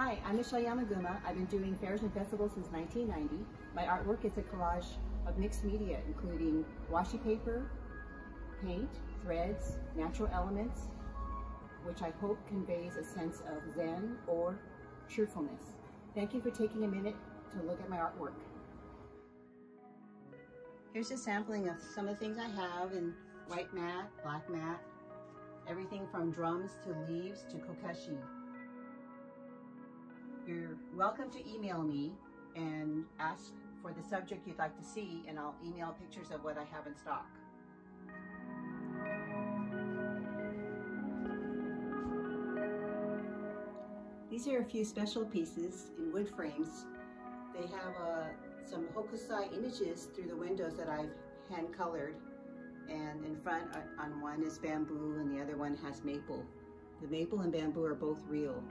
Hi, I'm Michele Yamaguma. I've been doing fairs and festivals since 1990. My artwork is a collage of mixed media, including washi paper, paint, threads, natural elements, which I hope conveys a sense of zen or cheerfulness. Thank you for taking a minute to look at my artwork. Here's a sampling of some of the things I have in white mat, black mat, everything from drums to leaves to kokeshi. You're welcome to email me and ask for the subject you'd like to see and I'll email pictures of what I have in stock. These are a few special pieces in wood frames. They have uh, some hokusai images through the windows that I've hand colored and in front uh, on one is bamboo and the other one has maple. The maple and bamboo are both real.